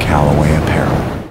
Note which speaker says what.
Speaker 1: Callaway Apparel.